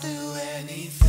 do anything.